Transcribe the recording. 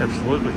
Absolutely.